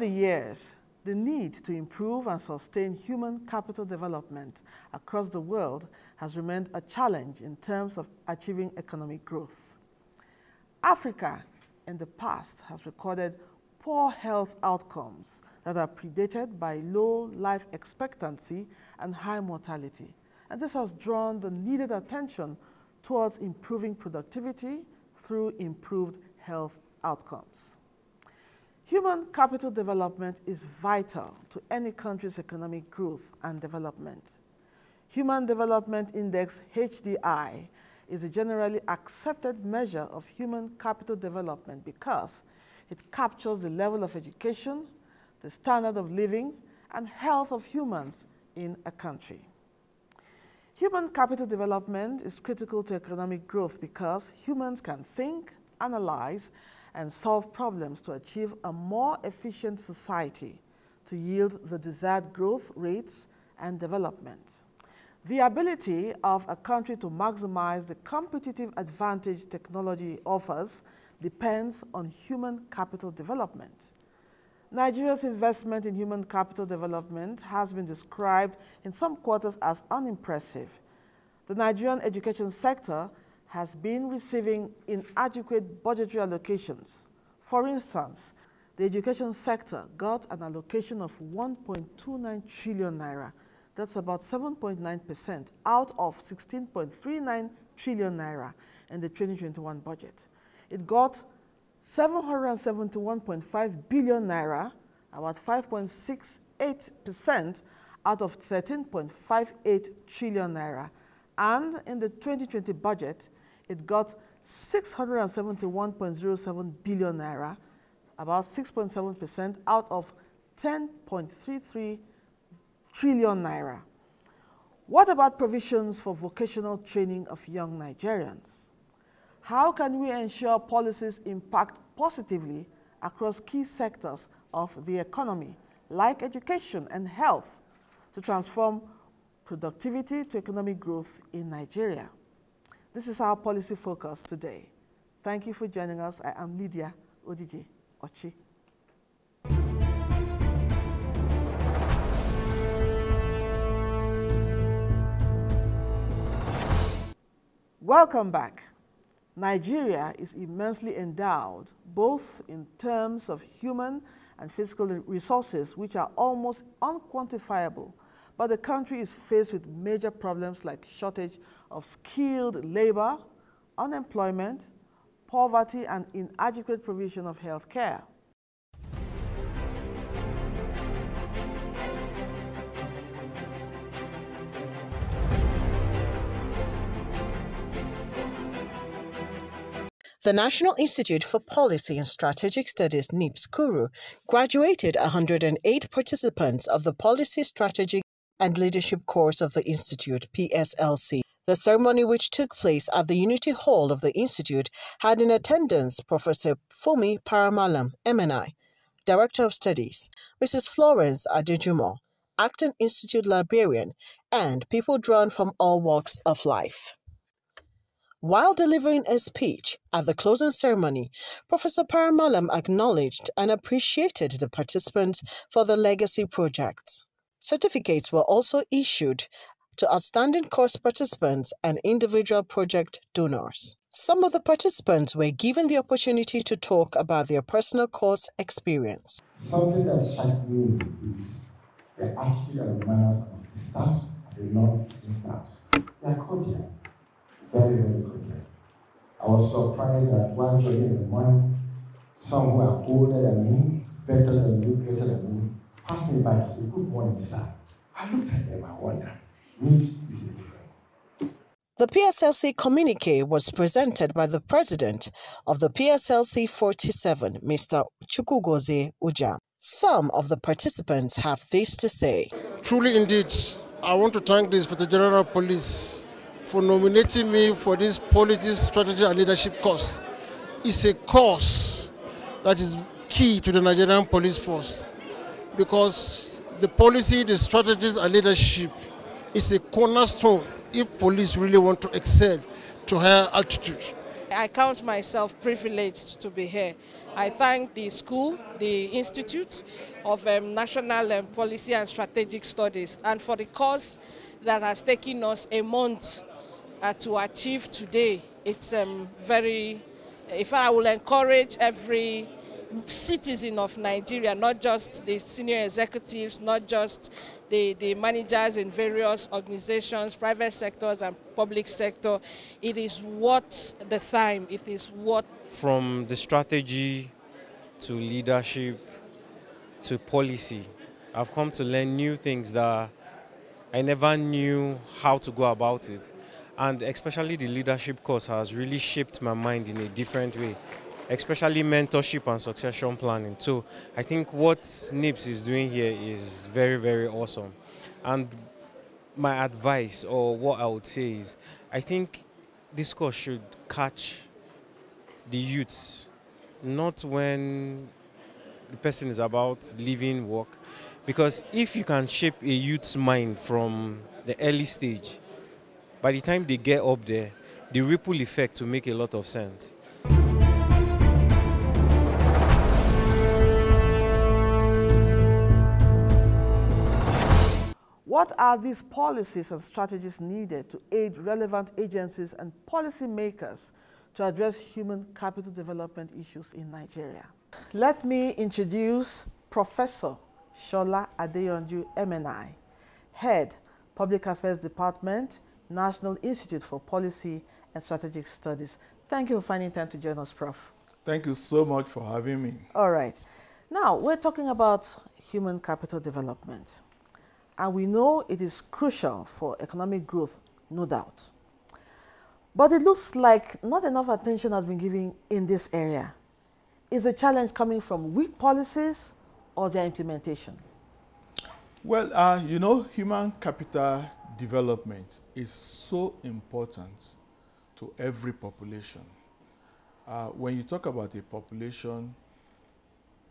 The years, the need to improve and sustain human capital development across the world has remained a challenge in terms of achieving economic growth. Africa in the past has recorded poor health outcomes that are predated by low life expectancy and high mortality. And this has drawn the needed attention towards improving productivity through improved health outcomes. Human capital development is vital to any country's economic growth and development. Human Development Index, HDI, is a generally accepted measure of human capital development because it captures the level of education, the standard of living, and health of humans in a country. Human capital development is critical to economic growth because humans can think, analyze, and solve problems to achieve a more efficient society to yield the desired growth rates and development. The ability of a country to maximize the competitive advantage technology offers depends on human capital development. Nigeria's investment in human capital development has been described in some quarters as unimpressive. The Nigerian education sector has been receiving inadequate budgetary allocations. For instance, the education sector got an allocation of 1.29 trillion naira. That's about 7.9% out of 16.39 trillion naira in the 2021 budget. It got 771.5 billion naira, about 5.68% out of 13.58 trillion naira. And in the 2020 budget, it got 671.07 billion naira, about 6.7% out of 10.33 trillion naira. What about provisions for vocational training of young Nigerians? How can we ensure policies impact positively across key sectors of the economy, like education and health, to transform productivity to economic growth in Nigeria? This is our policy focus today. Thank you for joining us. I am Lydia Odije Ochi. Welcome back. Nigeria is immensely endowed, both in terms of human and physical resources, which are almost unquantifiable. But the country is faced with major problems like shortage of skilled labor, unemployment, poverty, and inadequate provision of health care. The National Institute for Policy and Strategic Studies, NIPSS Kuru, graduated 108 participants of the Policy, Strategic and Leadership course of the Institute, PSLC. The ceremony, which took place at the Unity Hall of the Institute, had in attendance Professor Funmi Para-Mallam, MNI, Director of Studies, Mrs. Florence Adejumo, Acting Institute Librarian, and people drawn from all walks of life. While delivering a speech at the closing ceremony, Professor Paramalam acknowledged and appreciated the participants for the legacy projects. Certificates were also issued to outstanding course participants and individual project donors. Some of the participants were given the opportunity to talk about their personal course experience. Something that struck me is the attitude and the manners of the staff and the non-teaching staffs. They are cordial very, very quickly. I was surprised that one in the morning, some who are older than me, better than me, greater than me, passed me by to say, Good morning, sir. I looked at them, I wonder, The PSLC communique was presented by the president of the PSLC 47, Mr. Chukwugozie Ujam. Some of the participants have this to say. Truly, indeed, I want to thank this for the Inspector General Police for nominating me for this policy, strategy, and leadership course. It's a course that is key to the Nigerian police force because the policy, the strategies, and leadership is a cornerstone if police really want to excel to higher altitude. I count myself privileged to be here. I thank the school, the Institute of um, National um, Policy and Strategic Studies, and for the course that has taken us a month uh, to achieve today. It's um, very, if I will encourage every citizen of Nigeria, not just the senior executives, not just the, the managers in various organizations, private sectors and public sector. It is what the time, it is what. From the strategy to leadership to policy, I've come to learn new things that I never knew how to go about it. And especially the leadership course has really shaped my mind in a different way especially mentorship and succession planning. So I think what NIPSS is doing here is very, very awesome. And my advice, or what I would say is, I think this course should catch the youth, not when the person is about leaving work. Because if you can shape a youth's mind from the early stage, by the time they get up there, the ripple effect will make a lot of sense. What are these policies and strategies needed to aid relevant agencies and policymakers to address human capital development issues in Nigeria? Let me introduce Professor Shola Adeyonju MNI, Head, Public Affairs Department, National Institute for Policy and Strategic Studies. Thank you for finding time to join us, Prof. Thank you so much for having me. All right. Now, we're talking about human capital development. And we know it is crucial for economic growth, no doubt. But it looks like not enough attention has been given in this area. Is the challenge coming from weak policies or their implementation? Well, uh, you know, human capital development is so important to every population. Uh, when you talk about a population,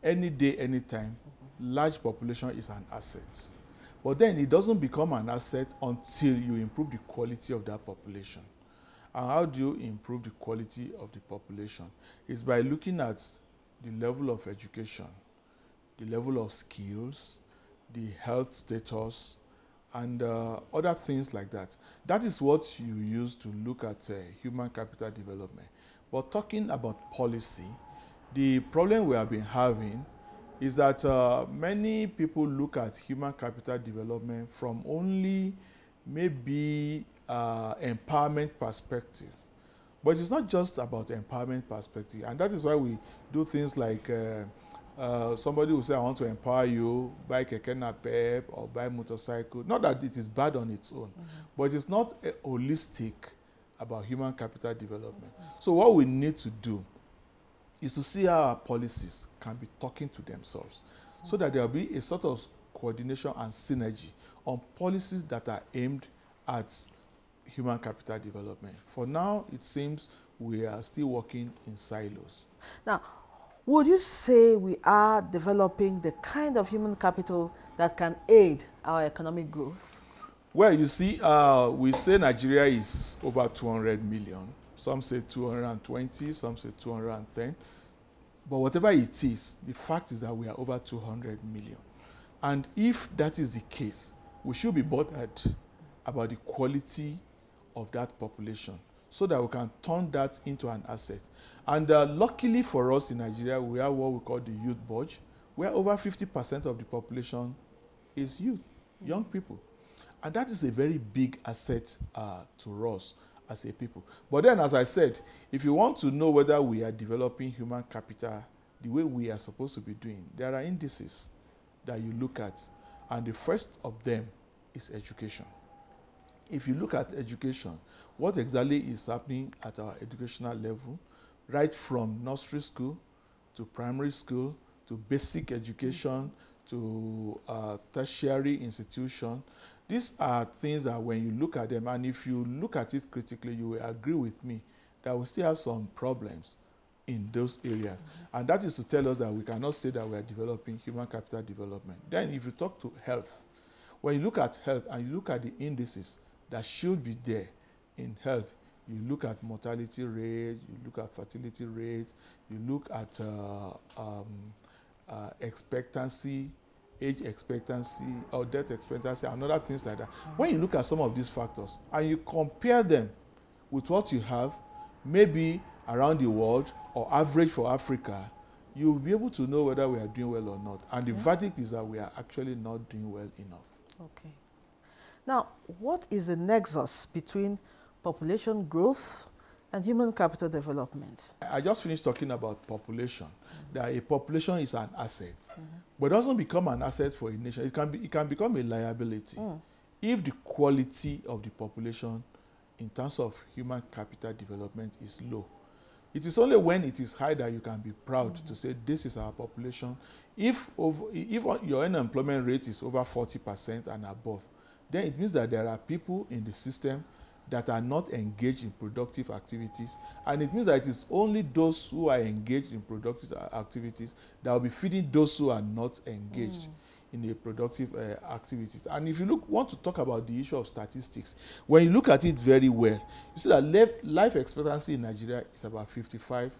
any day, anytime, mm -hmm. large population is an asset. But then it doesn't become an asset until you improve the quality of that population. And how do you improve the quality of the population? It's by looking at the level of education, the level of skills, the health status, and uh, other things like that. That is what you use to look at uh, human capital development. But talking about policy, the problem we have been having is that uh, many people look at human capital development from only maybe uh, empowerment perspective. But it's not just about empowerment perspective. And that is why we do things like uh, uh, somebody will say, I want to empower you, buy keke napep or buy motorcycle. Not that it is bad on its own, mm -hmm. but it's not holistic about human capital development. Mm -hmm. So what we need to do is to see how our policies can be talking to themselves so that there will be a sort of coordination and synergy on policies that are aimed at human capital development. For now, it seems we are still working in silos. Now, would you say we are developing the kind of human capital that can aid our economic growth? Well, you see, uh, we say Nigeria is over 200 million. Some say 220, some say 210. But whatever it is, the fact is that we are over 200 million. And if that is the case, we should be bothered about the quality of that population so that we can turn that into an asset. And uh, luckily for us in Nigeria, we have what we call the youth budge, where over 50% of the population is youth, young people. And that is a very big asset uh, to us as a people. But then, as I said, if you want to know whether we are developing human capital the way we are supposed to be doing, there are indices that you look at, and the first of them is education. If you look at education, what exactly is happening at our educational level, right from nursery school to primary school to basic education to uh, tertiary institution, these are things that when you look at them, and if you look at it critically, you will agree with me that we still have some problems in those areas. Mm -hmm. And that is to tell us that we cannot say that we are developing human capital development. Then if you talk to health, when you look at health and you look at the indices that should be there in health, you look at mortality rate, you look at fertility rate, you look at uh, um, uh, expectancy, age expectancy, or death expectancy, and other things like that. Mm. When you look at some of these factors and you compare them with what you have, maybe around the world or average for Africa, you'll be able to know whether we are doing well or not. And the yeah. verdict is that we are actually not doing well enough. Okay. Now, what is the nexus between population growth and human capital development? I just finished talking about population. Mm -hmm. That a population is an asset, mm -hmm. but it doesn't become an asset for a nation. It can be, it can become a liability mm. if the quality of the population, in terms of human capital development, is low. It is only when it is high that you can be proud mm -hmm. to say this is our population. If over, if your unemployment rate is over 40% and above, then it means that there are people in the system that are not engaged in productive activities and it means that it is only those who are engaged in productive activities that will be feeding those who are not engaged mm. in a productive uh, activities and if you look want to talk about the issue of statistics when you look at it very well you see that life, life expectancy in nigeria is about 55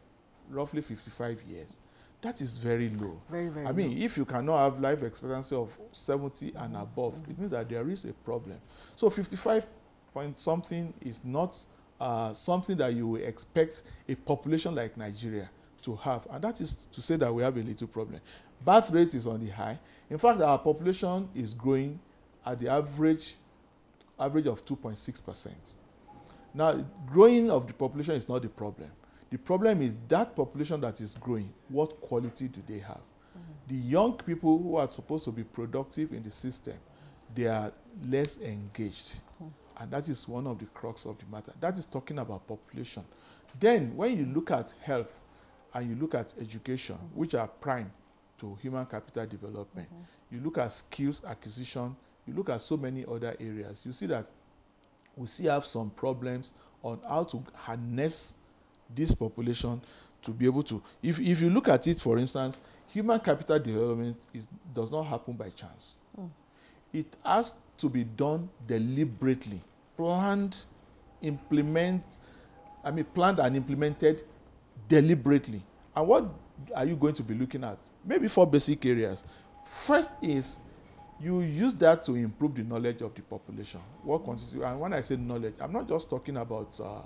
roughly 55 years that is very low. Very, very I mean, low. if you cannot have life expectancy of 70 and above, mm -hmm. it means that there is a problem. So 55 point something is not uh, something that you will expect a population like Nigeria to have. And that is to say that we have a little problem. Birth rate is on the high. In fact, our population is growing at the average average of 2.6%. Now, growing of the population is not the problem. The problem is that population that is growing, what quality do they have? Mm -hmm. The young people who are supposed to be productive in the system, they are less engaged. Mm -hmm. And that is one of the crux of the matter. That is talking about population. Then, when you look at health and you look at education, mm -hmm. which are prime to human capital development, you look at skills acquisition, you look at so many other areas, you see that we still have some problems on how to harness this population to be able to if if you look at it for instance human capital development is does not happen by chance mm. it has to be done deliberately planned implement i mean planned and implemented deliberately. And what are you going to be looking at? Maybe four basic areas. First is you use that to improve the knowledge of the population. What constitutes and when i say knowledge i'm not just talking about uh,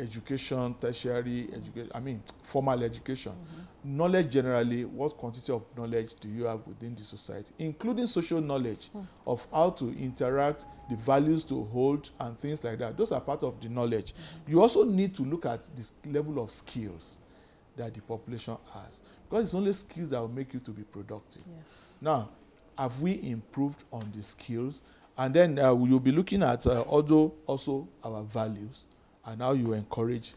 education, tertiary education, I mean, formal education. Mm -hmm. Knowledge generally, what quantity of knowledge do you have within the society, including social knowledge mm. of how to interact, the values to hold, and things like that. Those are part of the knowledge. Mm -hmm. You also need to look at this level of skills that the population has, because it's only skills that will make you to be productive. Yes. Now, have we improved on the skills? And then uh, we will be looking at uh, although also our values and how you encourage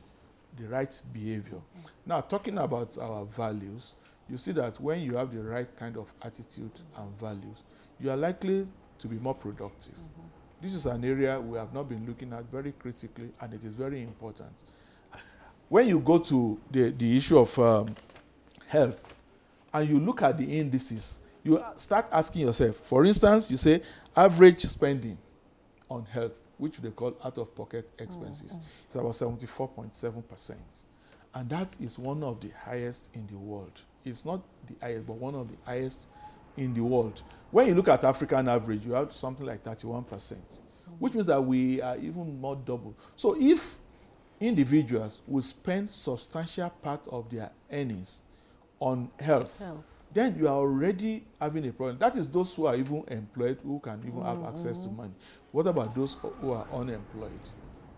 the right behavior. Mm. Now, talking about our values, you see that when you have the right kind of attitude and values, you are likely to be more productive. Mm -hmm. This is an area we have not been looking at very critically, and it is very important. When you go to the, the issue of um, health and you look at the indices, you start asking yourself, for instance, you say average spending on health, which they call out-of-pocket expenses. Mm, mm. It's about 74.7%. And that is one of the highest in the world. It's not the highest, but one of the highest in the world. When you look at African average, you have something like 31%, mm. which means that we are even more double. So if individuals will spend substantial part of their earnings on health, health then you are already having a problem. That is those who are even employed who can even mm -hmm. have access to money. What about those who are unemployed?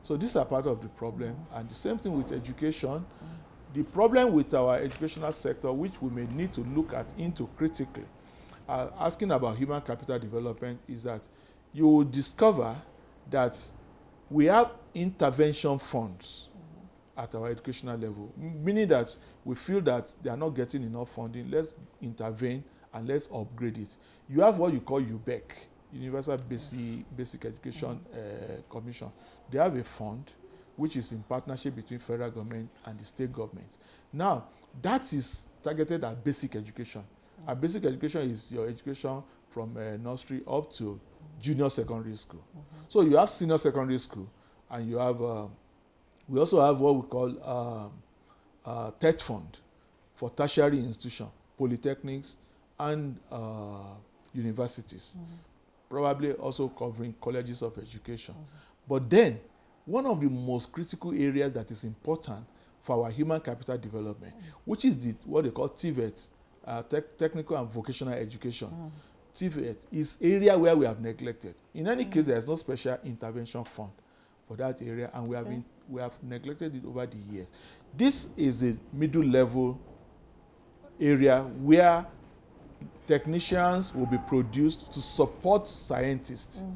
So these are part of the problem. And the same thing with education. The problem with our educational sector, which we may need to look at into critically, uh, asking about human capital development, is that you will discover that we have intervention funds at our educational level, meaning that we feel that they are not getting enough funding. Let's intervene and let's upgrade it. You have what you call UBEC, Universal Basic, Basic Education uh, Commission. They have a fund which is in partnership between federal government and the state government. Now, that is targeted at basic education. Mm. And basic education is your education from uh, nursery up to junior secondary school. Mm -hmm. So you have senior secondary school and you have uh, We also have what we call um, uh, TET fund for tertiary institutions, polytechnics, and uh, universities. Mm -hmm. Probably also covering colleges of education. Mm -hmm. But then, one of the most critical areas that is important for our human capital development, mm -hmm. which is the what they call TVET, uh, te technical and vocational education. Mm. TVET is area where we have neglected. In any mm. case, there is no special intervention fund for that area, and we have okay. been we have neglected it over the years. This is a middle level area where technicians will be produced to support scientists. Mm.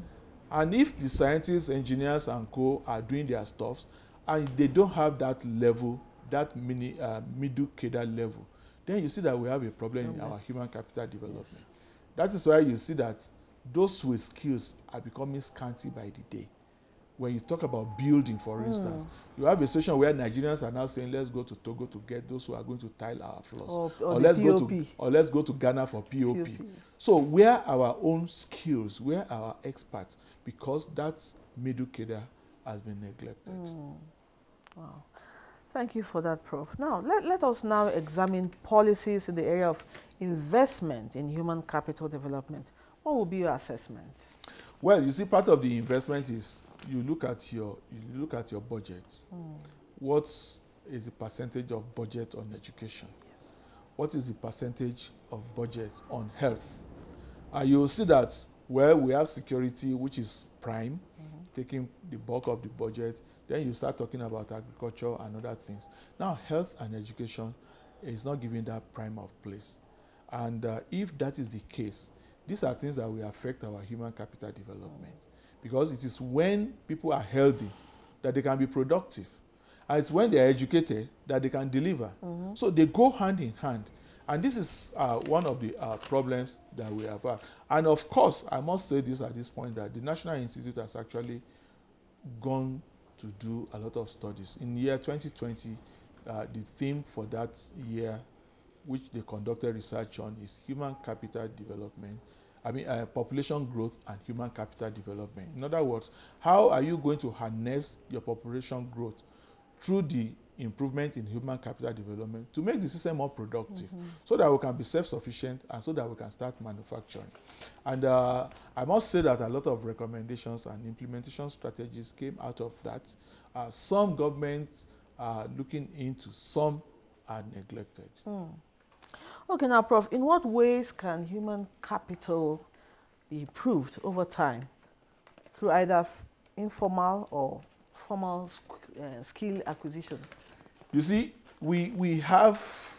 And if the scientists, engineers, and co are doing their stuff, and they don't have that level, that mini, uh, middle cadre level, then you see that we have a problem okay. in our human capital development. Yes. That is why you see that those with skills are becoming scanty by the day. When you talk about building, for mm. instance, you have a situation where Nigerians are now saying, "Let's go to Togo to get those who are going to tile our floors, or, or, or let's POP. go to or let's go to Ghana for POP." POP. So where our own skills, where our experts, because that middle cadre has been neglected. Mm. Wow. Thank you for that, Prof. Now, let, let us now examine policies in the area of investment in human capital development. What will be your assessment? Well, you see, part of the investment is you look at your you look at your budget. Mm. What is the percentage of budget on education? Yes. What is the percentage of budget on health? And you will see that where we have security, which is prime, mm -hmm. taking the bulk of the budget, then you start talking about agriculture and other things. Now, health and education is not given that prime of place. And uh, if that is the case, these are things that will affect our human capital development. Because it is when people are healthy that they can be productive. And it's when they are educated that they can deliver. Mm -hmm. So they go hand in hand. And this is uh, one of the uh, problems that we have had. And of course, I must say this at this point that the National Institute has actually gone to do a lot of studies. In year 2020, uh, the theme for that year, which they conducted research on, is human capital development. I mean, uh, population growth and human capital development. In other words, how are you going to harness your population growth through the improvement in human capital development to make the system more productive mm -hmm. so that we can be self-sufficient and so that we can start manufacturing. And uh, I must say that a lot of recommendations and implementation strategies came out of that. Uh, some governments are looking into, some are neglected. Mm. Okay, now, Prof, in what ways can human capital be improved over time through either informal or formal uh, skill acquisition? You see, we, we have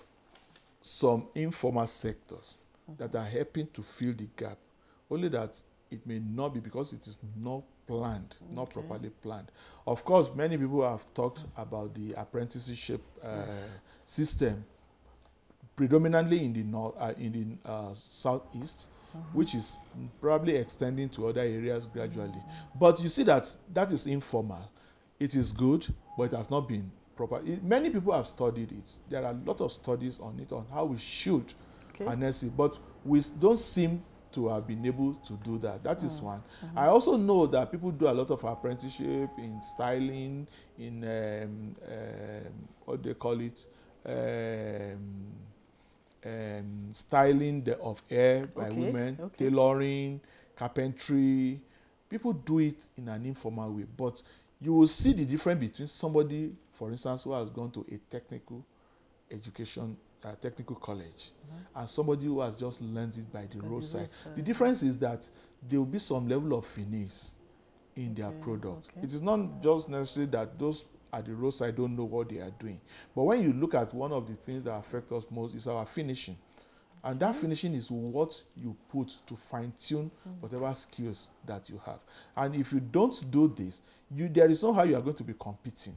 some informal sectors that are helping to fill the gap. Only that it may not be because it is not planned, okay. not properly planned. Of course, many people have talked about the apprenticeship uh, yes. system, predominantly in the north, uh, in the uh, southeast, mm -hmm. which is probably extending to other areas gradually. Mm -hmm. But you see that that is informal. It is good, but it has not been proper. It, many people have studied it. There are a lot of studies on it on how we should okay. harness it, but we don't seem to have been able to do that. That is mm. one. Mm -hmm. I also know that people do a lot of apprenticeship in styling, in um, um, what they call it, um, um, styling the, of hair by okay. women, okay. tailoring, carpentry. People do it in an informal way, but you will see the difference between somebody for instance, who has gone to a technical education, uh, technical college, mm-hmm. and somebody who has just learned it by the by roadside. The, the difference is that there will be some level of finesse in okay. their product. Okay. It is not just necessarily that those at the roadside don't know what they are doing. But when you look at one of the things that affect us most is our finishing. And that mm-hmm. finishing is what you put to fine tune mm. whatever skills that you have. And if you don't do this, you, there is no how you are going to be competing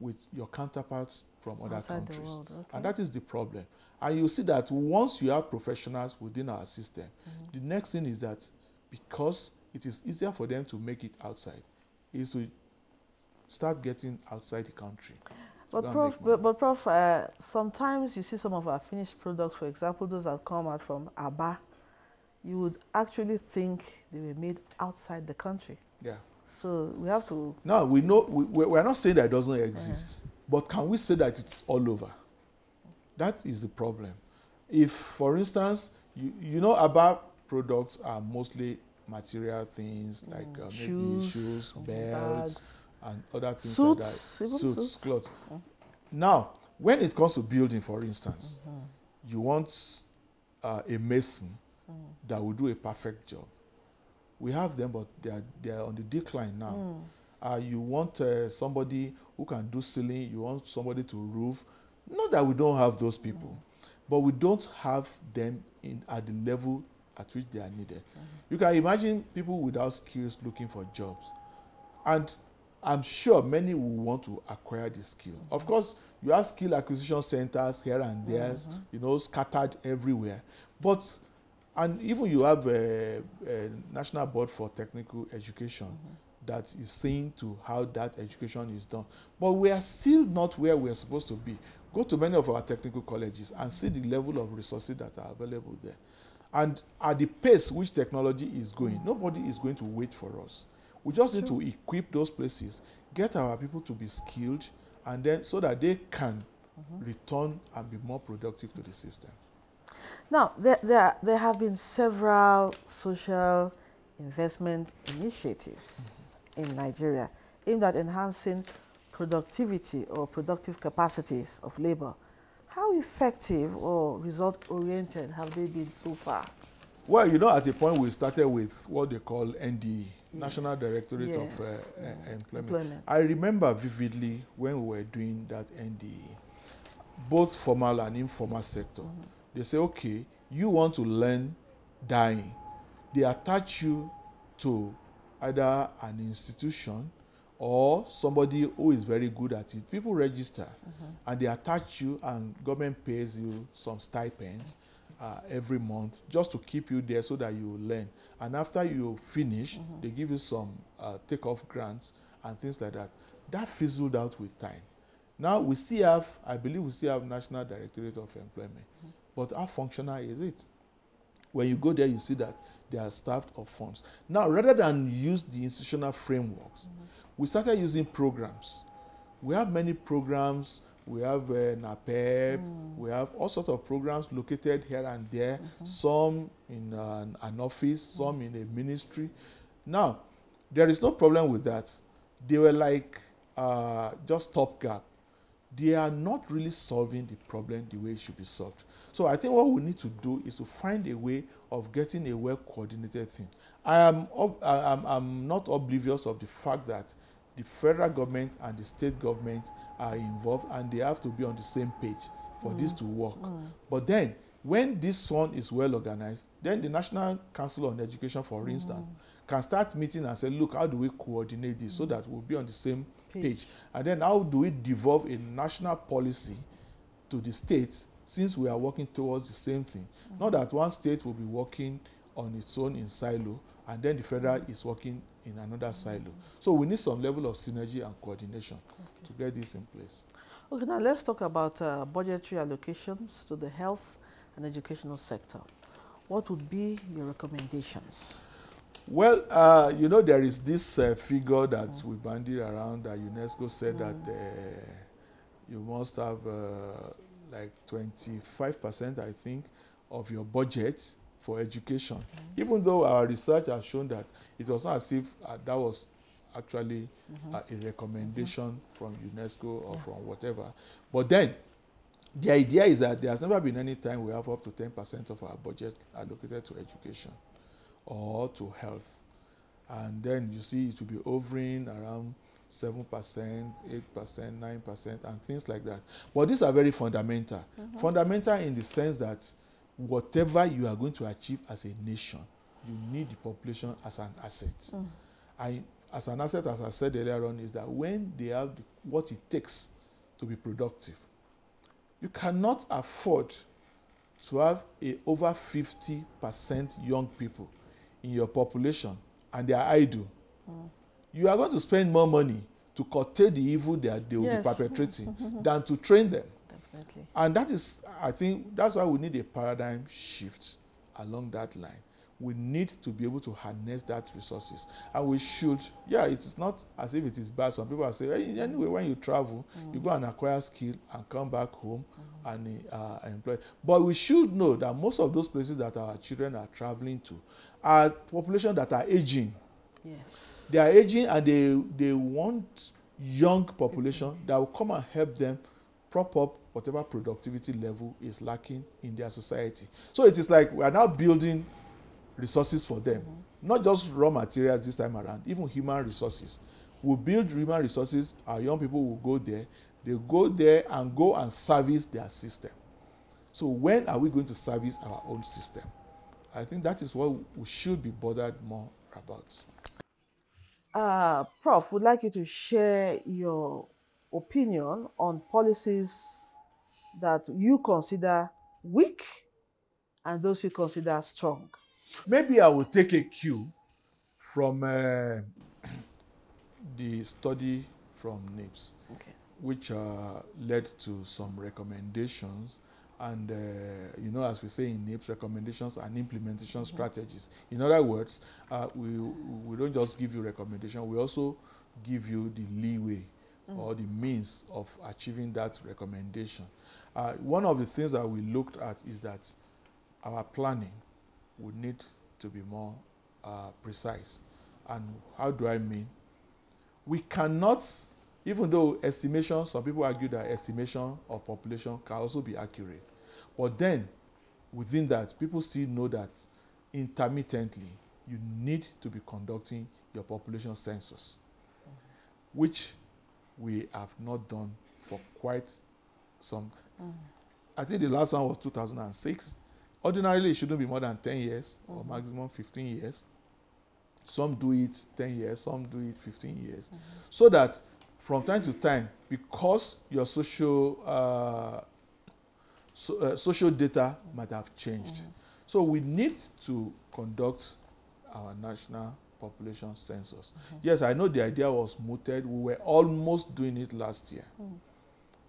with your counterparts from other Outside countries. Okay. And that is the problem. And you see that once you have professionals within our system, mm -hmm. the next thing is that because it is easier for them to make it outside, is to start getting outside the country. But Prof, but, but Prof uh, sometimes you see some of our finished products, for example, those that come out from Aba, you would actually think they were made outside the country. Yeah. So we have to. Now we know we, we are not saying that it doesn't exist, but can we say that it's all over? That is the problem. If, for instance, you, you know about products are mostly material things like uh, maybe Shoes, shoes, belts, bags. And other things Suits, like that. even Suits, suits. clothes. Now, when it comes to building, for instance, Mm-hmm. you want uh, a mason Mm. that will do a perfect job. We have them, but they are, they are on the decline now. Mm. Uh, you want uh, somebody who can do ceiling, you want somebody to roof. Not that we don't have those people, but we don't have them in, at the level at which they are needed. You can imagine people without skills looking for jobs. And I'm sure many will want to acquire the skill. Of course, you have skill acquisition centers here and there, you know, scattered everywhere. But and even you have a, a national board for technical education that is saying to how that education is done. But we are still not where we are supposed to be. Go to many of our technical colleges and see the level of resources that are available there. And at the pace which technology is going nobody is going to wait for us we just need to equip those places get our people to be skilled and then so that they can mm-hmm. return and be more productive to the system. Now, there, there, there have been several social investment initiatives hmm. in Nigeria aimed at enhancing productivity or productive capacities of labor. How effective or result oriented have they been so far? Well, you know, at the point we started with what they call NDE, National Directorate of Yes. uh, uh, Employment. Employment. I remember vividly when we were doing that NDE, both formal and informal sector. They say, okay, you want to learn dyeing. They attach you to either an institution or somebody who is very good at it. People register and they attach you, and government pays you some stipend uh, every month just to keep you there so that you learn. And after you finish, they give you some uh, take-off grants and things like that. That fizzled out with time. Now we still have, I believe we still have National Directorate of Employment, but how functional is it? When you go there, you see that they are staffed of funds. Now, rather than use the institutional frameworks, we started using programs. We have many programs. We have uh, NAPEP. We have all sorts of programs located here and there. Some in uh, an, office, some in a ministry. Now, there is no problem with that. They were like uh, just stopgap. They are not really solving the problem the way it should be solved. So I think what we need to do is to find a way of getting a well coordinated thing. I am I am I'm not oblivious of the fact that the federal government and the state government are involved and they have to be on the same page for this to work. But then when this one is well organized, then the National Council on Education, for instance, can start meeting and say, look, how do we coordinate this so that we'll be on the same Page. page? And then how do we devolve a national policy to the states since we are working towards the same thing? Not that one state will be working on its own in silo and then the federal is working in another silo. So we need some level of synergy and coordination to get this in place. Okay, now let's talk about uh, budgetary allocations to the health and educational sector. What would be your recommendations? Well, uh, you know, there is this uh, figure that we bandied around that UNESCO said that uh, you must have uh, like 25%, I think, of your budget for education. Even though our research has shown that it was not as if uh, that was actually uh, a recommendation from UNESCO or from whatever. But then, the idea is that there has never been any time we have up to 10% of our budget allocated to education or to health. And then you see it will be hovering around 7%, 8%, 9%, and things like that. But these are very fundamental. Fundamental in the sense that whatever you are going to achieve as a nation, you need the population as an asset. And as an asset, as I said earlier on, is that when they have the, what it takes to be productive, you cannot afford to have a over 50% young people in your population and they are idle. You are going to spend more money to curtail the evil that they will Yes. be perpetrating than to train them. Definitely. And that is, I think, that's why we need a paradigm shift along that line. we need to be able to harness that resources and we should yeah it's not as if it is bad some people saying hey, anyway when you travel mm. you go and acquire skill and come back home mm. and uh, employ but we should know that most of those places that our children are traveling to are population that are aging Yes. they are aging and they they want young population that will come and help them prop up whatever productivity level is lacking in their society. So it is like we are now building resources for them. Mm-hmm. not just raw materials this time around even human resources. We build human resources our young people will go there. They go there and go and service their system. So when are we going to service our own system? I think that is what we should be bothered more about. Uh, Prof, would like you to share your opinion on policies that you consider weak and those you consider strong. maybe i will take a cue from uh, the study from nips Okay. which uh, led to some recommendations and uh, you know as we say in NIPS recommendations and implementation strategies in other words uh, we we don't just give you recommendation we also give you the leeway or the means of achieving that recommendation uh, one of the things that we looked at is that our planning would need to be more uh, precise. And how do i mean? We cannot even though estimation some people argue that estimation of population can also be accurate. But then within that people still know that intermittently you need to be conducting your population census which we have not done for quite some i think the last one was 2006 ordinarily it shouldn't be more than 10 years or maximum 15 years. Some do it 10 years some do it 15 years. So that from time to time because your social uh, so, uh, social data might have changed. So we need to conduct our national population census. Yes i know the idea was mooted. We were almost doing it last year.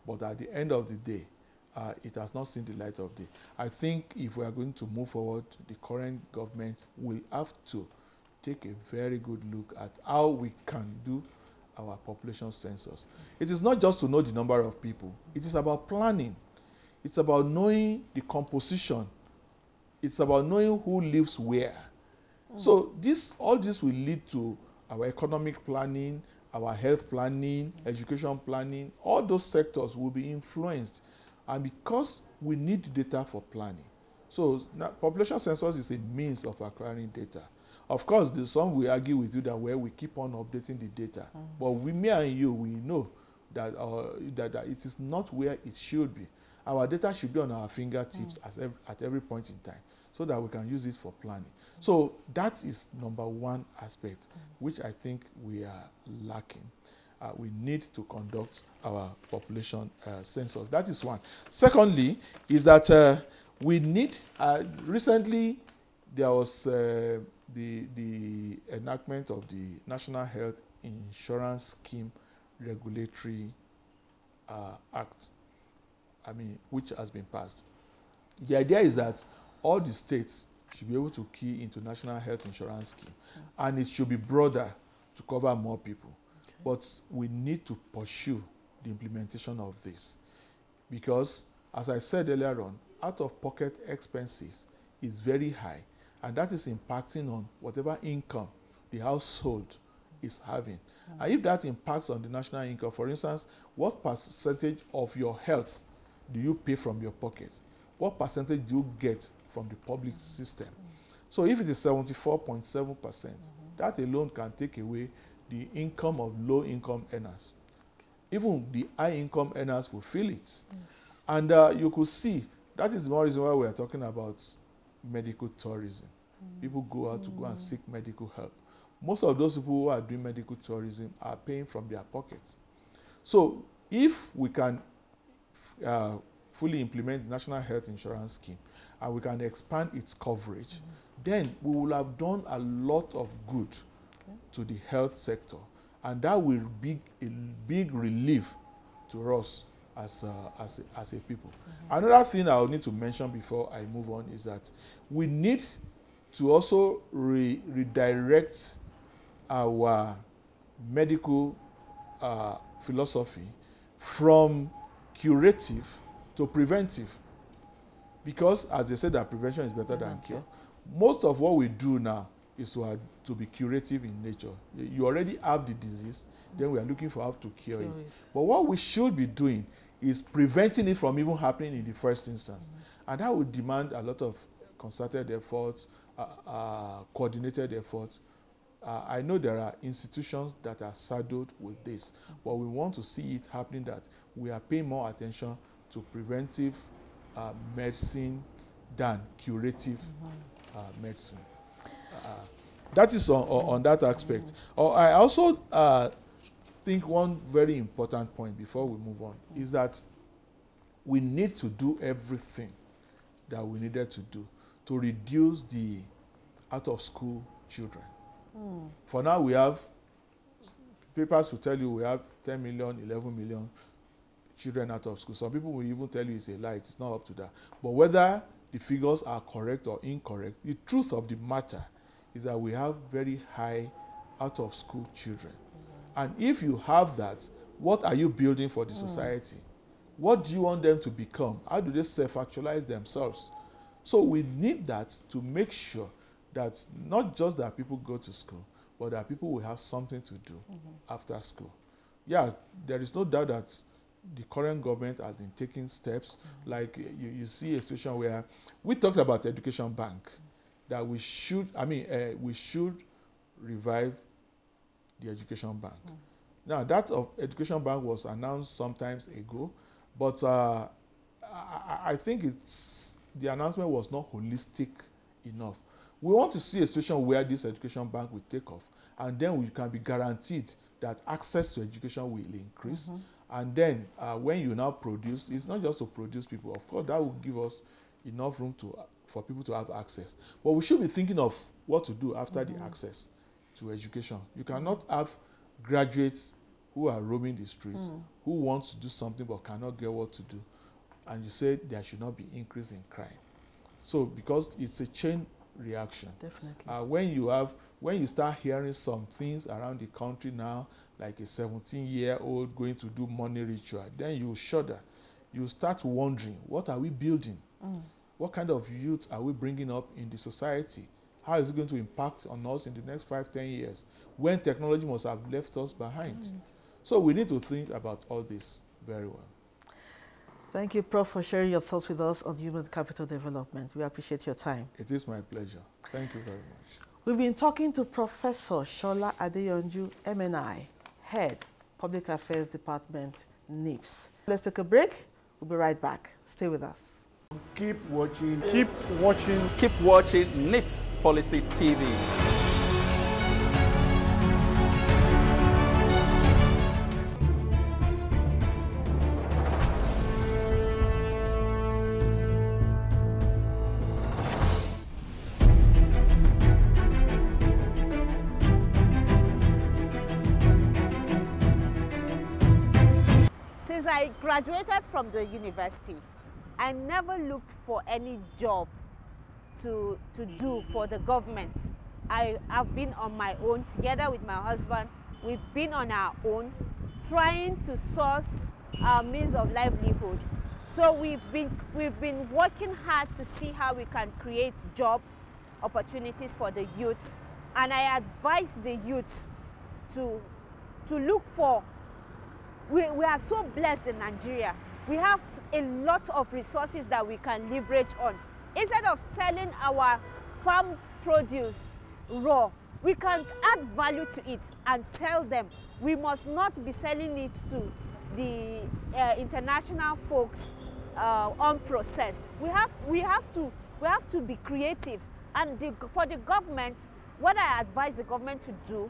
But at the end of the day uh, it has not seen the light of day i think if we are going to move forward the current government will have to take a very good look at how we can do our population census. It is not just to know the number of people, it is about planning. It's about knowing the composition. It's about knowing who lives where. So this all this will lead to our economic planning, our health planning, education planning, all those sectors will be influenced. And because we need data for planning. So now, population census is a means of acquiring data. Of course, the some will argue with you that well, we keep on updating the data. But we, me and you, we know that, our, that, that it is not where it should be. Our data should be on our fingertips as ev- at every point in time so that we can use it for planning. So that is number one aspect, which I think we are lacking. Uh, we need to conduct our population uh, census. That is one. Secondly, is that uh, we need, uh, recently there was uh, the, the enactment of the National Health Insurance Scheme Regulatory uh, Act, I mean, which has been passed. The idea is that all the states should be able to key into National Health Insurance Scheme, and it should be broader to cover more people. But we need to pursue the implementation of this because, as I said earlier on, out of pocket expenses is very high, and that is impacting on whatever income the household is having. And if that impacts on the national income, for instance, what percentage of your health do you pay from your pocket? What percentage do you get from the public system? So if it is 74.7 percent, that alone can take away the income of low income earners. Even the high income earners will feel it. And uh, you could see that is the one reason why we are talking about medical tourism. People go out to go and seek medical help. Most of those people who are doing medical tourism are paying from their pockets. So if we can uh, fully implement the National Health Insurance Scheme and we can expand its coverage, then we will have done a lot of good to the health sector. And that will be a big relief to us as a, as a, as a people. Another thing I will need to mention before I move on is that we need to also re redirect our medical uh, philosophy from curative to preventive. Because, as they said, that prevention is better than cure. Most of what we do now is to, to be curative in nature. You already have the disease, then we are looking for how to cure, it. But what we should be doing is preventing it from even happening in the first instance. Mm -hmm. And that would demand a lot of concerted efforts, uh, uh, coordinated efforts. Uh, I know there are institutions that are saddled with this, mm -hmm. but we want to see it happening that we are paying more attention to preventive uh, medicine than curative mm -hmm. medicine. Uh, that is on, on that aspect. -hmm. I also think one very important point before we move on is that we need to do everything that we needed to do to reduce the out of school children. Mm. For now, we have papers will tell you we have 10 million, 11 million children out of school. Some people will even tell you it's a lie, it's not up to that. But whether the figures are correct or incorrect, the truth of the matter is that we have very high out of school children. And if you have that, what are you building for the mm. society? What do you want them to become? How do they self actualize themselves? So we need that to make sure that not just that people go to school, but that people will have something to do mm -hmm. after school. Yeah, there is no doubt that the current government has been taking steps. Mm -hmm. Like you, you see a situation where we talked about education bank, that we should, I mean, uh, we should revive the education bank. Mm. Now, that of education bank was announced sometimes ago, but uh, I, I, think it's the announcement was not holistic enough. We want to see a situation where this education bank will take off, and then we can be guaranteed that access to education will increase. Mm -hmm. And then uh, when you now produce, it's not just to produce people. Of course, that will give us enough room to for people to have access. But we should be thinking of what to do after mm -hmm. the mm-hmm. access to education. You cannot have graduates who are roaming the streets, mm. who want to do something but cannot get what to do. And you say there should not be increase in crime. So because it's a chain reaction. Definitely. Uh, when you have when you start hearing some things around the country now, like a 17-year-old going to do money ritual, then you shudder. You start wondering, what are we building? Mm. What kind of youth are we bringing up in the society? How is it going to impact on us in the next five, ten years when technology must have left us behind? Mm. So we need to think about all this very well. Thank you, Prof, for sharing your thoughts with us on human capital development. We appreciate your time. It is my pleasure. Thank you very much. We've been talking to Professor Shola Adeyonju, MNI, Head, Public Affairs Department, NIPSS. Let's take a break. We'll be right back. Stay with us. Keep watching. Keep watching. Keep watching NIPSS Policy TV. Since I graduated from the university, I never looked for any job to, to do for the government. I have been on my own together with my husband. We've been on our own trying to source our means of livelihood. So we've been, we've been working hard to see how we can create job opportunities for the youth. And I advise the youth to, to look for, we, we are so blessed in Nigeria we have a lot of resources that we can leverage on. Instead of selling our farm produce raw, we can add value to it and sell them. We must not be selling it to the uh, international folks uh, unprocessed. We have, we, have to, we have to be creative. And the, for the government, what I advise the government to do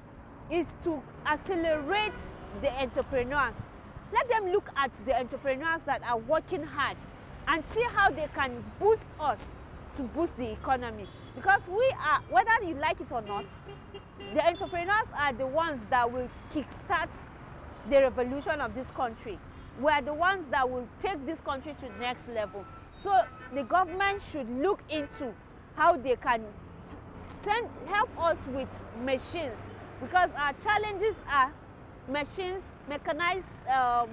is to accelerate the entrepreneurs let them look at the entrepreneurs that are working hard and see how they can boost us to boost the economy. Because we are, whether you like it or not, the entrepreneurs are the ones that will kickstart the revolution of this country. We are the ones that will take this country to the next level. So the government should look into how they can send help us with machines because our challenges are machines, mechanized um,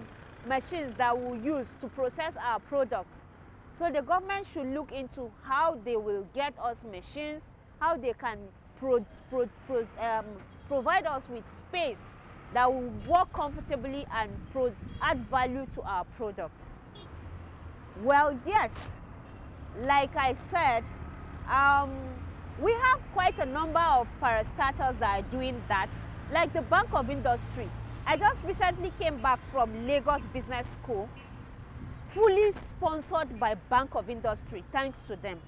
machines that we use to process our products. So the government should look into how they will get us machines, how they can pro, pro, pro, um, provide us with space that will work comfortably and add value to our products. Well, yes, like I said, um, we have quite a number of parastatals that are doing that, like the Bank of Industry. I just recently came back from Lagos Business School, fully sponsored by Bank of Industry, thanks to them.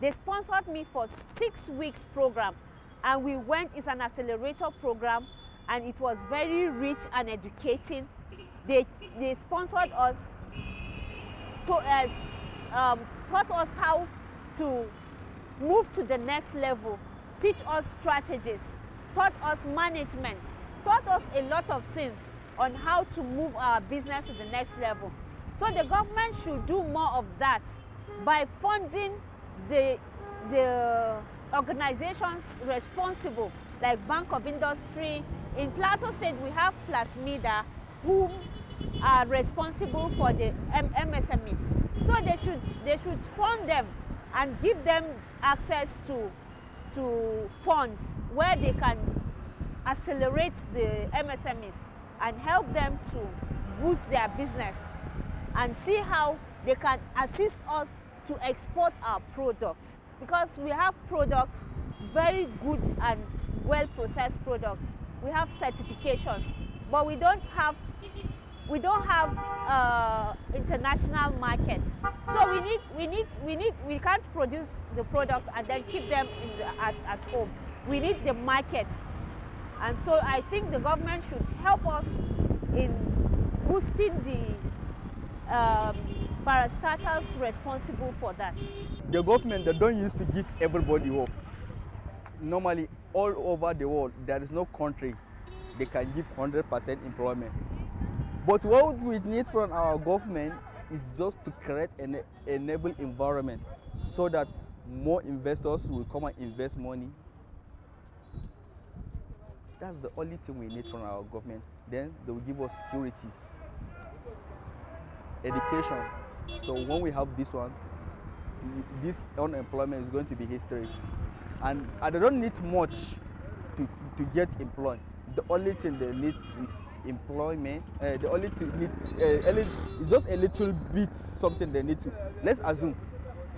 They sponsored me for six weeks program and we went, it's an accelerator program and it was very rich and educating. They, they sponsored us, to, uh, um, taught us how to move to the next level, teach us strategies, taught us management, taught us a lot of things on how to move our business to the next level. So the government should do more of that by funding the, the organizations responsible, like Bank of Industry. In Plateau State, we have Plasmida, who are responsible for the M MSMEs. So they should, they should fund them and give them access to, to funds where they can accelerate the MSMEs and help them to boost their business and see how they can assist us to export our products because we have products, very good and well processed products. We have certifications, but we don't have we don't have uh, international markets. So we need, we need, we need, we can't produce the products and then keep them the, at, at home. We need the market. And so I think the government should help us in boosting the um, parastatals responsible for that. The government, they don't used to give everybody work. Normally, all over the world, there is no country they can give 100% employment. But what we need from our government is just to create an enable environment so that more investors will come and invest money. That's the only thing we need from our government. Then they will give us security, education. So when we have this one, this unemployment is going to be history. And, they don't need much to, to get employed. The only thing they need is employment. Uh, the only thing need uh, it's just a little bit something they need to. Let's assume,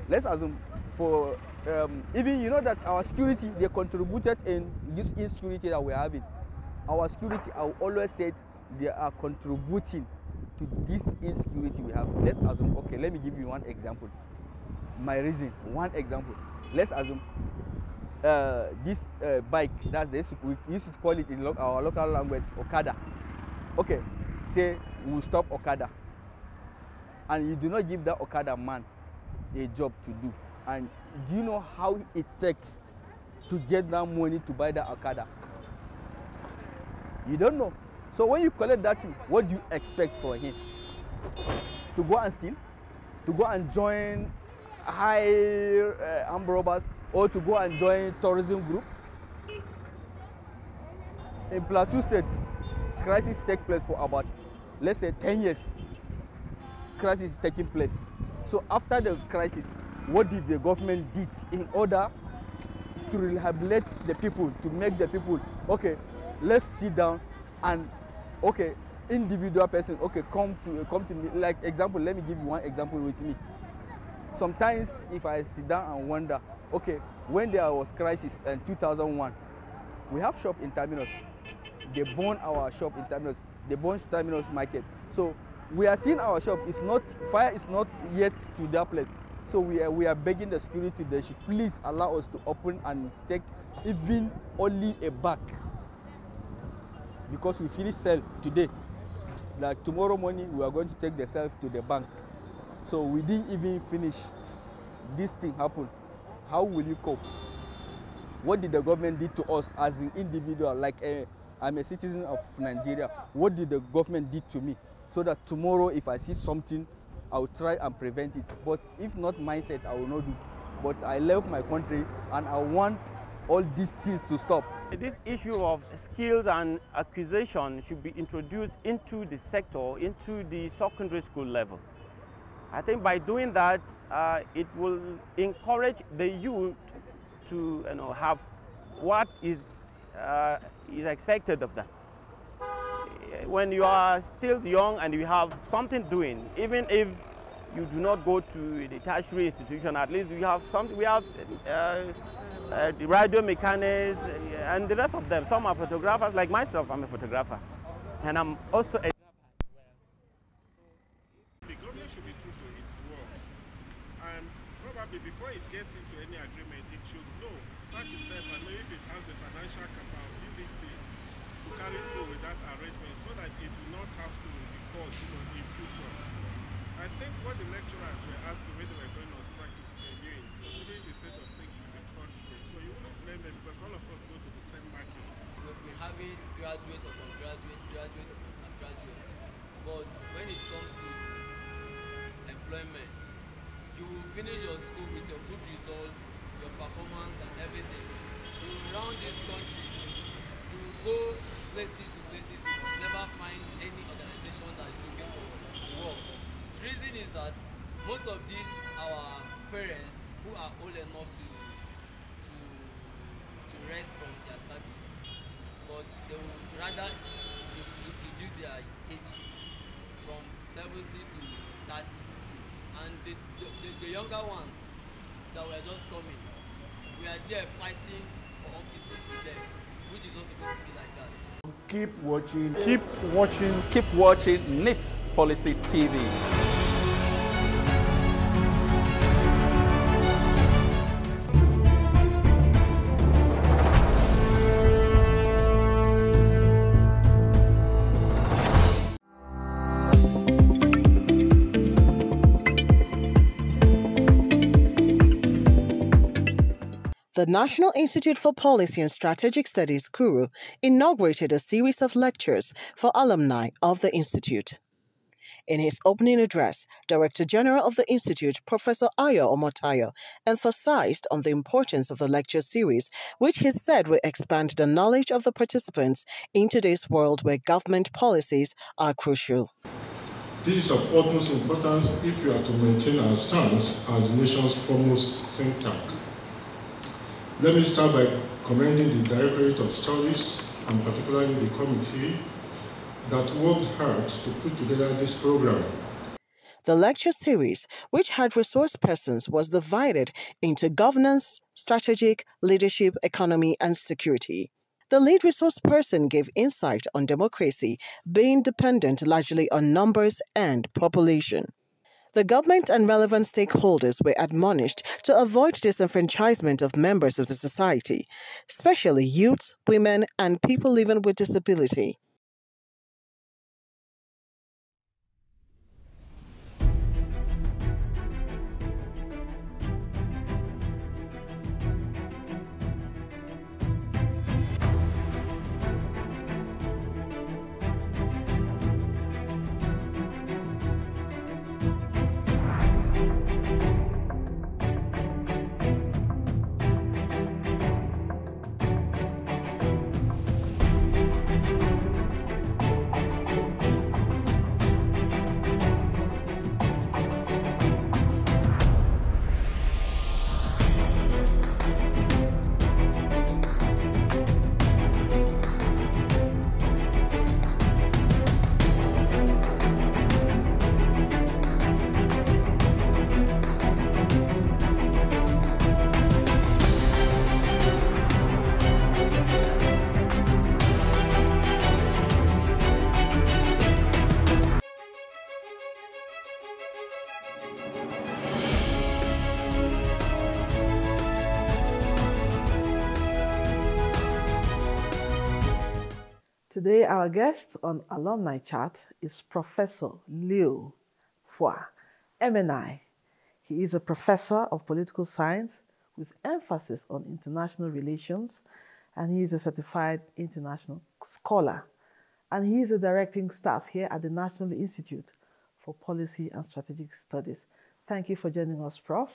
let's assume for um, even you know that our security they contributed in this insecurity that we're having. Our security, I always said they are contributing to this insecurity we have. Let's assume. Okay, let me give you one example. My reason, one example. Let's assume uh, this uh, bike, that's this, we used to call it in lo our local language, Okada. Okay, say we stop Okada and you do not give that Okada man a job to do. And do you know how it takes to get that money to buy that Okada? You don't know. So when you collect that thing, what do you expect from him? To go and steal? To go and join high uh, armed robbers or to go and join tourism group? In Plateau State, crisis take place for about, let's say, 10 years. Crisis is taking place. So after the crisis, what did the government did in order to rehabilitate the people, to make the people, okay, let's sit down and, okay, individual person, okay, come to come to me. Like example, let me give you one example with me. Sometimes if I sit down and wonder, okay, when there was crisis in 2001, we have shop in Terminus. They burn our shop in Terminus. They burn Terminus market. So we are seeing our shop. It's not fire is not yet to that place. So we are we are begging the security they should please allow us to open and take even only a bag because we finish sell today. Like tomorrow morning we are going to take the sales to the bank. So we didn't even finish. This thing happened. How will you cope? What did the government did to us as an individual? Like a, I'm a citizen of Nigeria. What did the government did to me? So that tomorrow if I see something, I will try and prevent it. But if not mindset, I will not do. But I love my country and I want all these things to stop. This issue of skills and acquisition should be introduced into the sector, into the secondary school level. I think by doing that, uh, it will encourage the youth to you know, have what is, uh, is expected of them. When you are still young and you have something doing, even if you do not go to the tertiary institution, at least we have some, we have uh, uh, the radio mechanics uh, and the rest of them. Some are photographers, like myself, I'm a photographer. And I'm also a You will round this country, you go places to places, you will never find any organization that is looking for work. The reason is that most of these our parents who are old enough to to to rest from their service, but they will rather reduce their ages from 70 to 30 and the, the, the younger ones that were just coming we are there fighting offices with them which is not supposed to be like that. Keep watching. Keep watching. Keep watching NIPSS policy tv National Institute for Policy and Strategic Studies, KURU, inaugurated a series of lectures for alumni of the Institute. In his opening address, Director General of the Institute, Professor Ayo Omotayo, emphasized on the importance of the lecture series, which he said will expand the knowledge of the participants in today's world where government policies are crucial. This is of utmost importance if we are to maintain our stance as the nation's foremost think tank. Let me start by commending the Directorate of Studies and particularly the committee that worked hard to put together this program. The lecture series, which had resource persons, was divided into governance, strategic, leadership, economy, and security. The lead resource person gave insight on democracy being dependent largely on numbers and population. The government and relevant stakeholders were admonished to avoid disenfranchisement of members of the society, especially youths, women, and people living with disability. Today, our guest on Alumni Chat is Professor Liu Fua, MNI. He is a professor of political science with emphasis on international relations, and he is a certified international scholar. And he is a directing staff here at the National Institute for Policy and Strategic Studies. Thank you for joining us, Prof.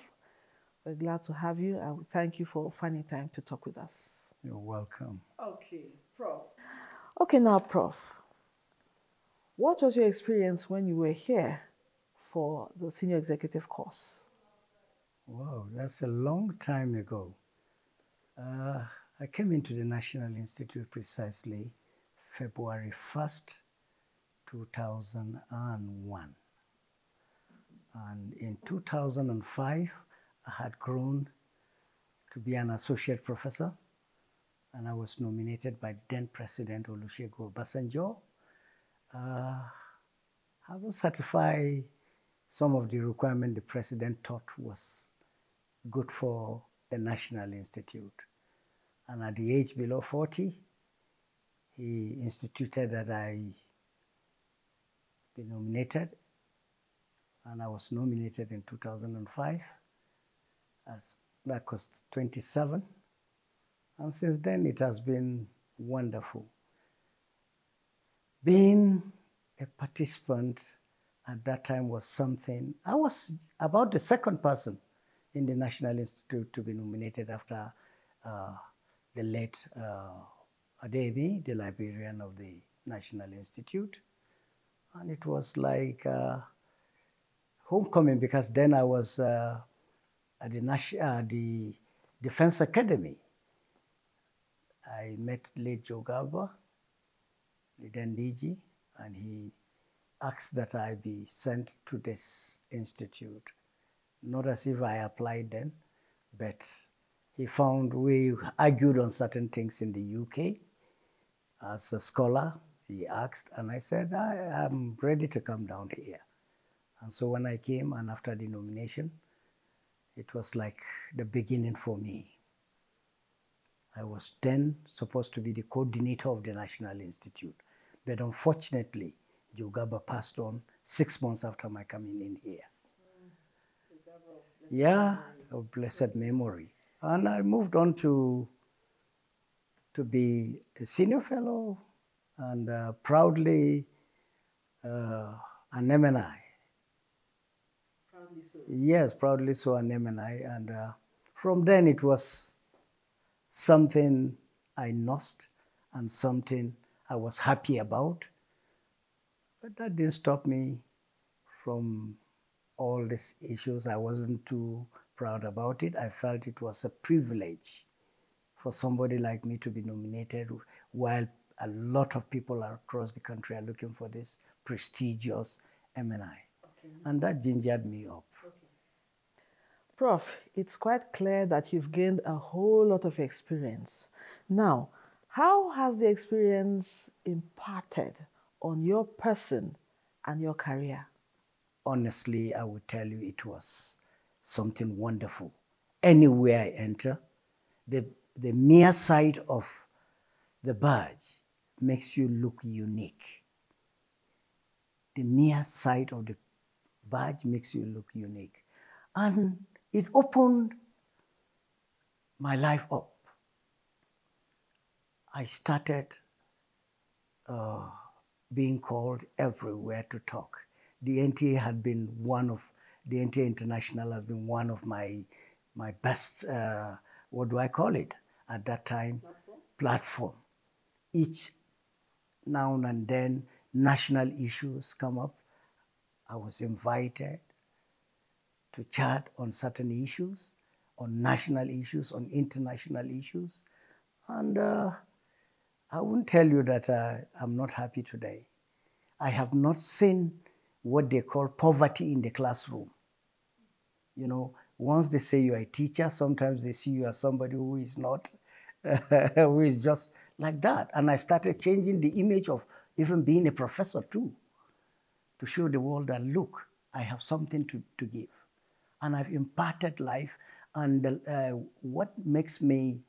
We're glad to have you and thank you for finding time to talk with us. You're welcome. Okay, Prof. Okay, now, Prof. What was your experience when you were here for the senior executive course? Wow, that's a long time ago. Uh, I came into the National Institute precisely February 1st, 2001. And in 2005, I had grown to be an associate professor, and I was nominated by then President Olusegun Obasanjo. Uh, I will satisfy some of the requirements the president thought was good for the National Institute. And at the age below 40, he instituted that I be nominated, and I was nominated in 2005 as that cost 27. And since then, it has been wonderful. Being a participant at that time was something, I was about the second person in the National Institute to be nominated after uh, the late uh, the librarian of the National Institute. And it was like uh, homecoming because then I was uh, at the, uh, the Defense Academy. I met late Joe Garba, the DG, and he asked that I be sent to this institute. Not as if I applied then, but he found we argued on certain things in the UK. As a scholar, he asked, and I said, I am ready to come down here. And so when I came, and after the nomination, it was like the beginning for me. I was then supposed to be the coordinator of the National Institute. But unfortunately, Joe Garba passed on six months after my coming in here. Yeah, of blessed memory. And I moved on to, to be a senior fellow and uh, proudly uh, an MNI. Proudly so. Yes, proudly so an MNI. And uh, from then it was something I lost and something I was happy about. But that didn't stop me from all these issues. I wasn't too proud about it. I felt it was a privilege for somebody like me to be nominated while a lot of people across the country are looking for this prestigious MNI. Okay. And that gingered me up. Prof, it's quite clear that you've gained a whole lot of experience. Now, how has the experience imparted on your person and your career? Honestly, I would tell you it was something wonderful. Anywhere I enter, the, the mere sight of the badge makes you look unique. The mere sight of the badge makes you look unique. And it opened my life up. I started uh, being called everywhere to talk. The NTA had been one of, the NTA International has been one of my, my best, uh, what do I call it, at that time, platform. platform. Each now and then national issues come up. I was invited to chat on certain issues, on national issues, on international issues. And uh, I won't tell you that uh, I'm not happy today. I have not seen what they call poverty in the classroom. You know, once they say you're a teacher, sometimes they see you as somebody who is not, who is just like that. And I started changing the image of even being a professor too, to show the world that look, I have something to, to give. And I've imparted life. And uh, what makes me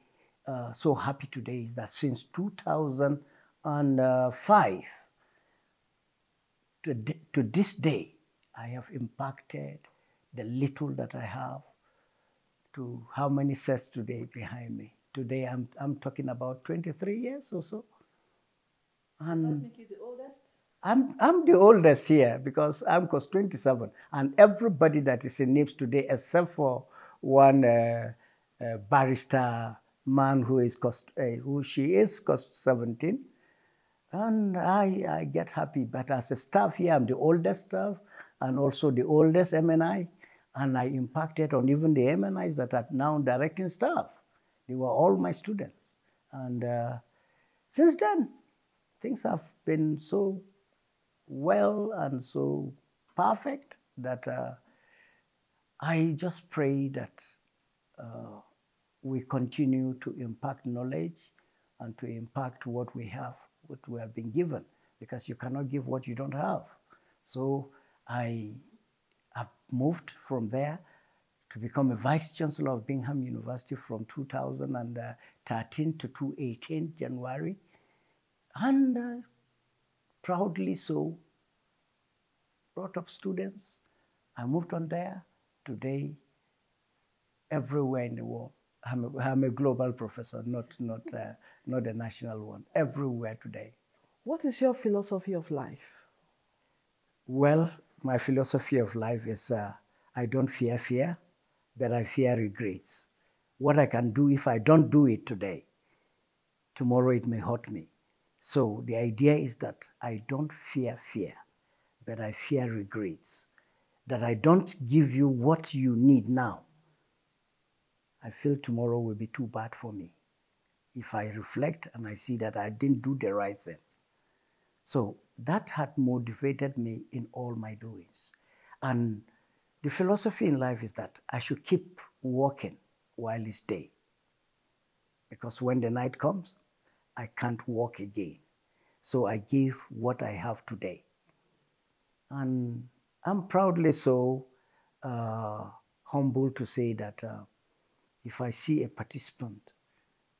uh, so happy today is that since 2005 to, to this day, I have impacted the little that I have to how many sets today behind me. Today I'm, I'm talking about 23 years or so. And that make you the oldest? I'm, I'm the oldest here because I'm close 27. And everybody that is in NIPSS today, except for one uh, uh, barrister man who is cost, uh, who she is cost 17. And I, I get happy. But as a staff here, I'm the oldest staff and also the oldest MNI. And I impacted on even the MNIs that are now directing staff. They were all my students. And uh, since then, things have been so well and so perfect that uh, I just pray that uh, we continue to impact knowledge and to impact what we have, what we have been given, because you cannot give what you don't have. So I have moved from there to become a vice chancellor of Bingham University from 2013 to 2018 January, and uh, proudly so brought up students. I moved on there. Today, everywhere in the world, I'm a, I'm a global professor, not, not, uh, not a national one, everywhere today. What is your philosophy of life? Well, my philosophy of life is uh, I don't fear fear, but I fear regrets. What I can do if I don't do it today, tomorrow it may hurt me. So the idea is that I don't fear fear, but I fear regrets. That I don't give you what you need now. I feel tomorrow will be too bad for me if I reflect and I see that I didn't do the right thing. So that had motivated me in all my doings. And the philosophy in life is that I should keep working while it's day. Because when the night comes, I can't walk again. So I give what I have today. And I'm proudly so uh, humble to say that uh, if I see a participant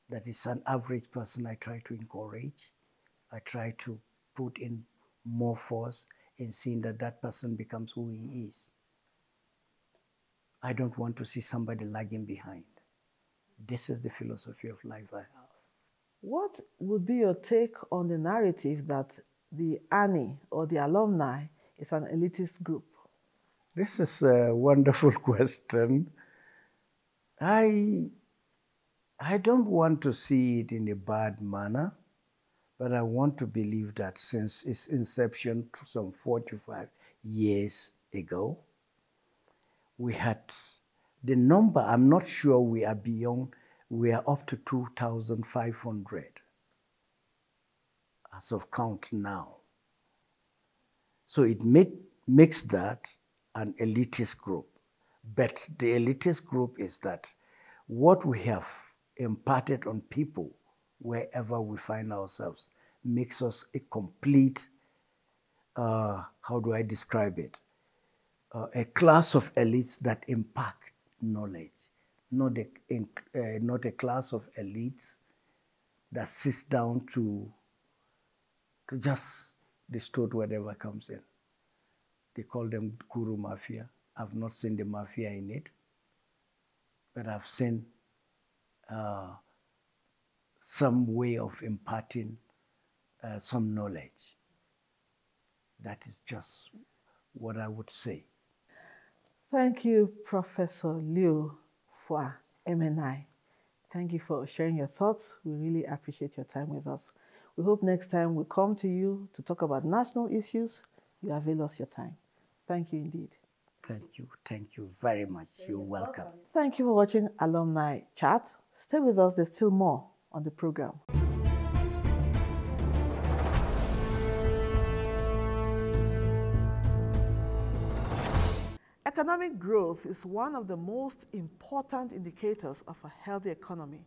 that is an average person, I try to encourage. I try to put in more force in seeing that that person becomes who he is. I don't want to see somebody lagging behind. This is the philosophy of life I have. What would be your take on the narrative that the ANI or the alumni is an elitist group? This is a wonderful question. I, I don't want to see it in a bad manner, but I want to believe that since its inception some 45 years ago, we had the number, I'm not sure we are beyond we are up to 2,500 as of count now. So it make, makes that an elitist group. But the elitist group is that what we have imparted on people wherever we find ourselves makes us a complete, uh, how do I describe it? Uh, a class of elites that impact knowledge not a, uh, not a class of elites that sits down to, to just distort whatever comes in. They call them Kuru mafia. I've not seen the mafia in it, but I've seen uh, some way of imparting uh, some knowledge. That is just what I would say. Thank you, Professor Liu for MNI. Thank you for sharing your thoughts. We really appreciate your time with us. We hope next time we come to you to talk about national issues. You avail us your time. Thank you indeed. Thank you. Thank you very much. You're welcome. Thank you for watching Alumni Chat. Stay with us. There's still more on the program. Economic growth is one of the most important indicators of a healthy economy,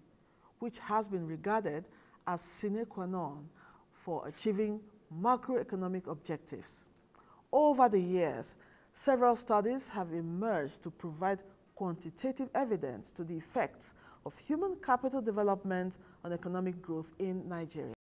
which has been regarded as sine qua non for achieving macroeconomic objectives. Over the years, several studies have emerged to provide quantitative evidence to the effects of human capital development on economic growth in Nigeria.